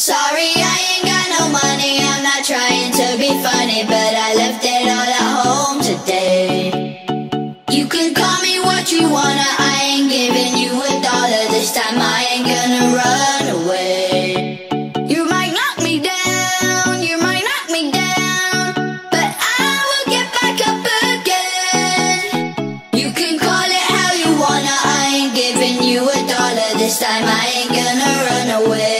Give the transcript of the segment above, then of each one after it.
Sorry, I ain't got no money. I'm not trying to be funny, but I left it all at home today. You can call me what you wanna. I ain't giving you a dollar this time. I ain't gonna run away. You might knock me down, you might knock me down, but I will get back up again. You can call it how you wanna. I ain't giving you a dollar this time. I ain't gonna run away.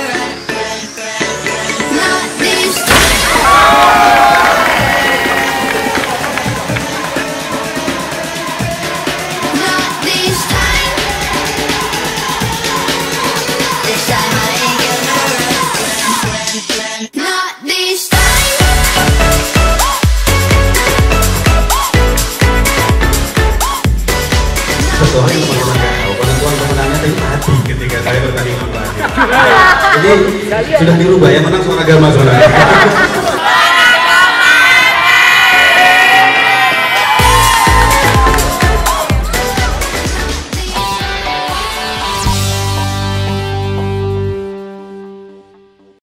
Soalnya teman-teman nggak tahu penentuan pemenangnya tadi tadi ketika saya bertanding sama Pak Adi. Jadi sudah dirubah ya menang soal agama sebenarnya.